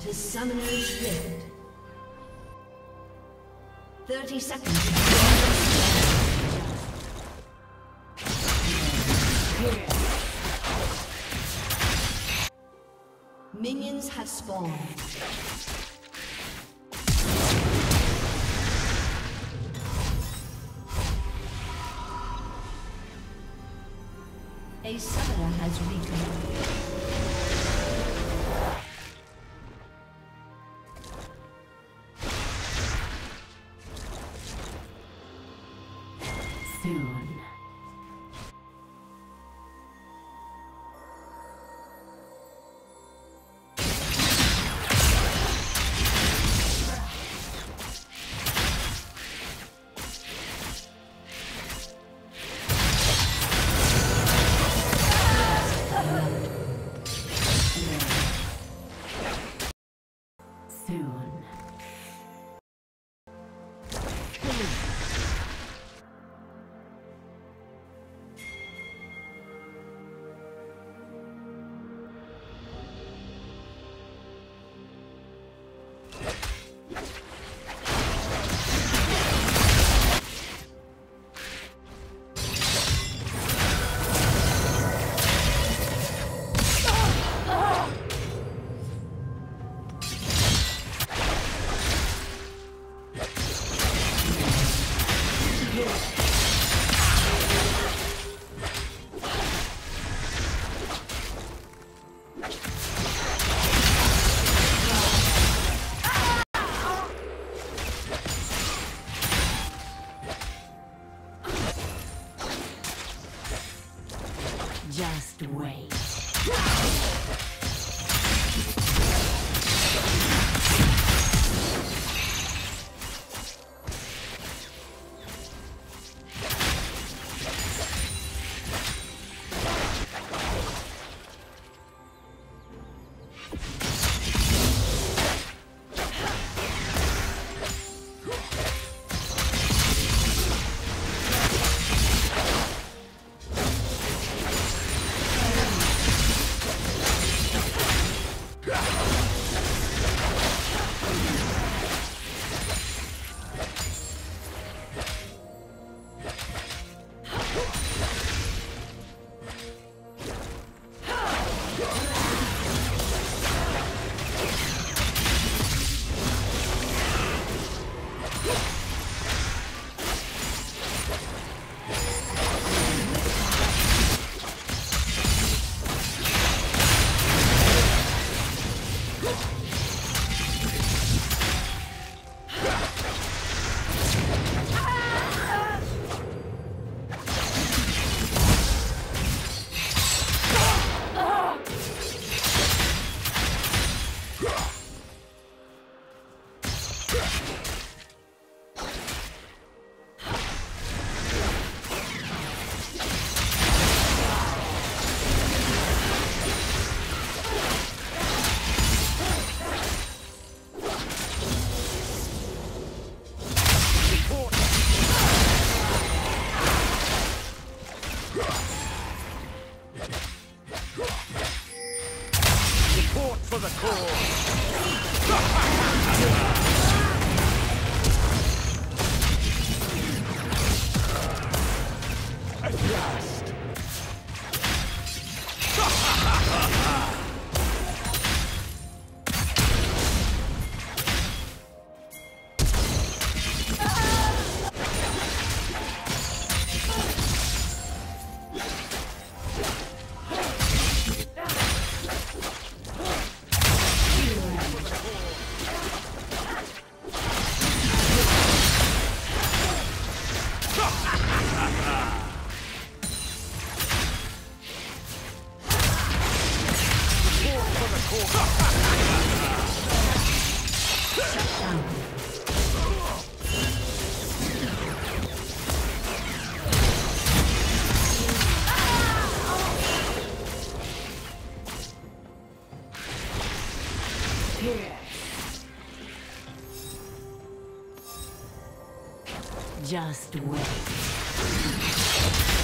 to Summoner's Rift. 30 seconds. Minions have spawned. Just for the cause! Just wait.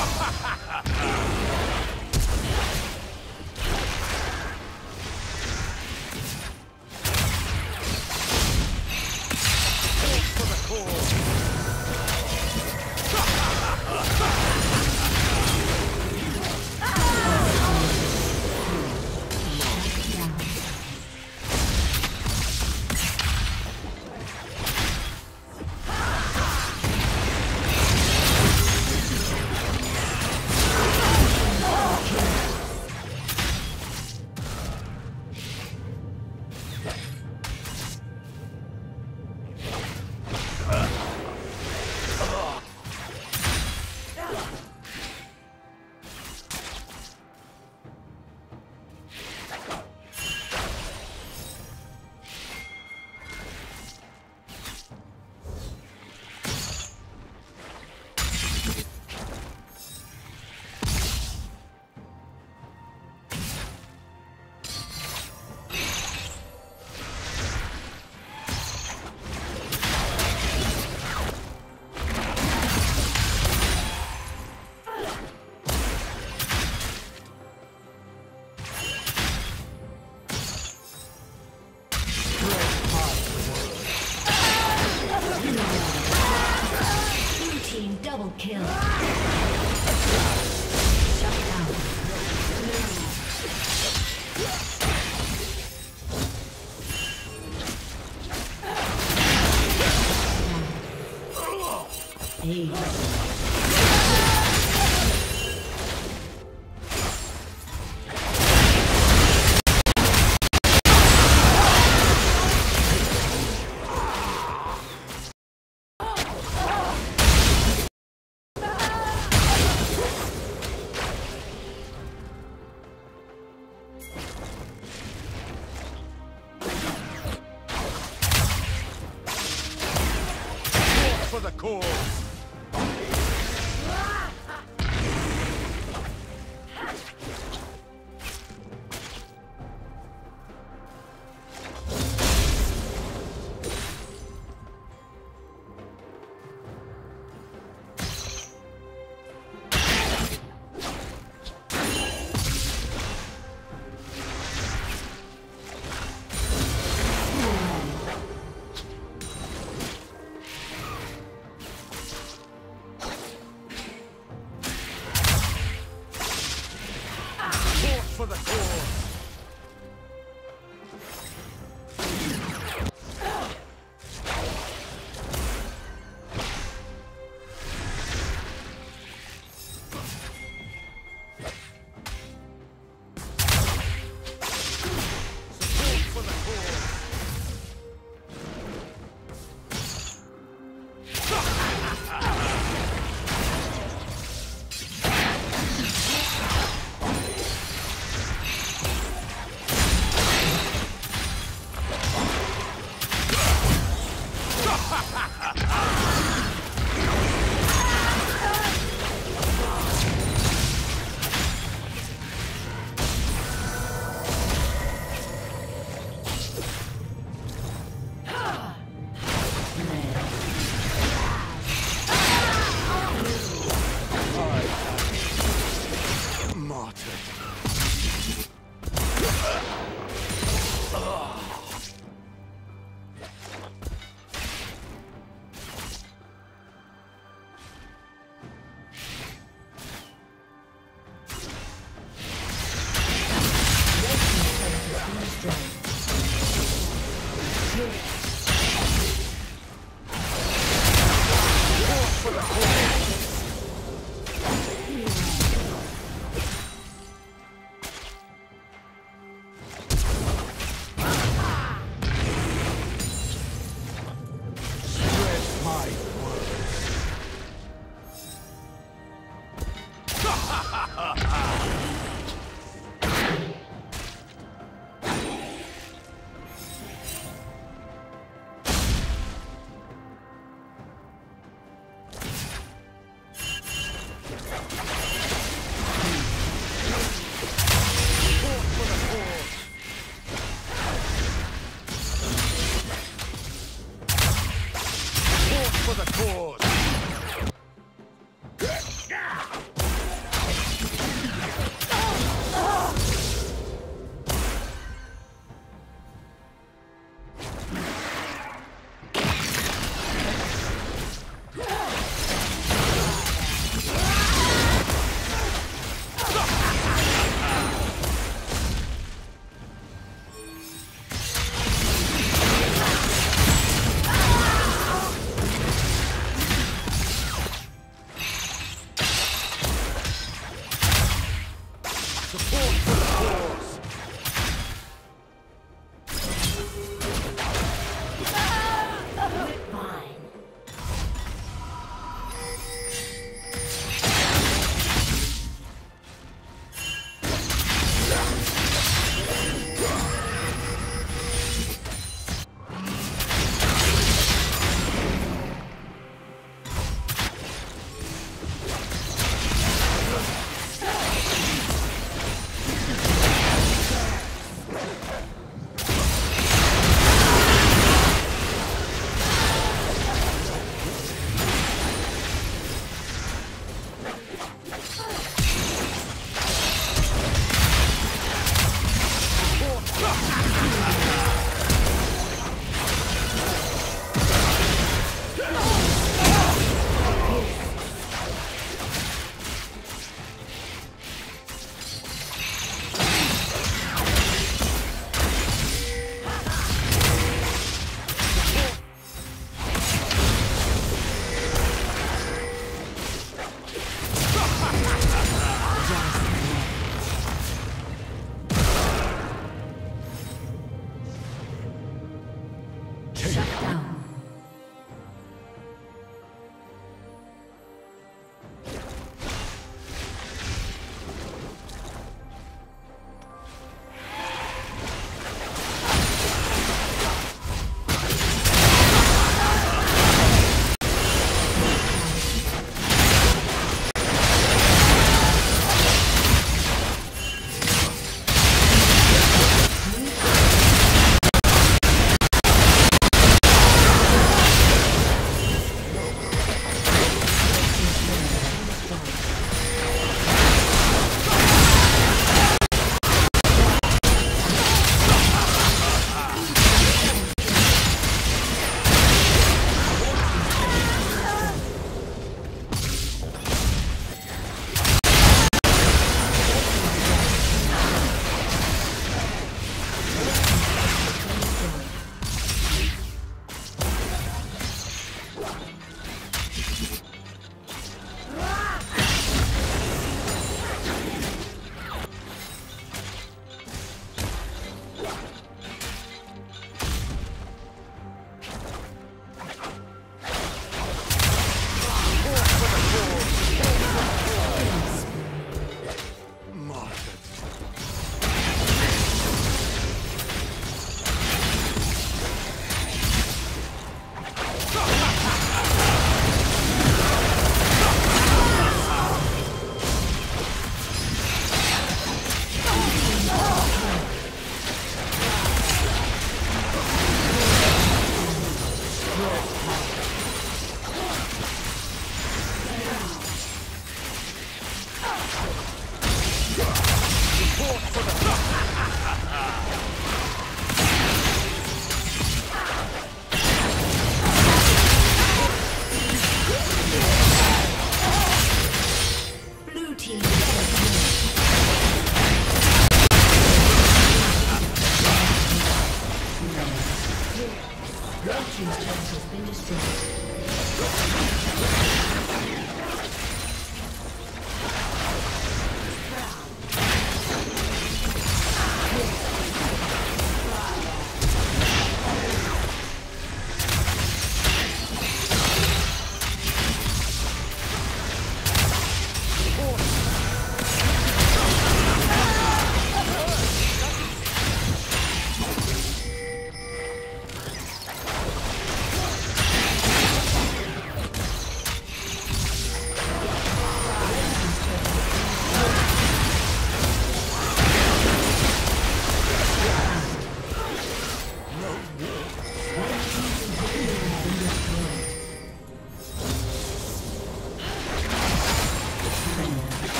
Ha ha ha! For the cause!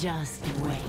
Just wait.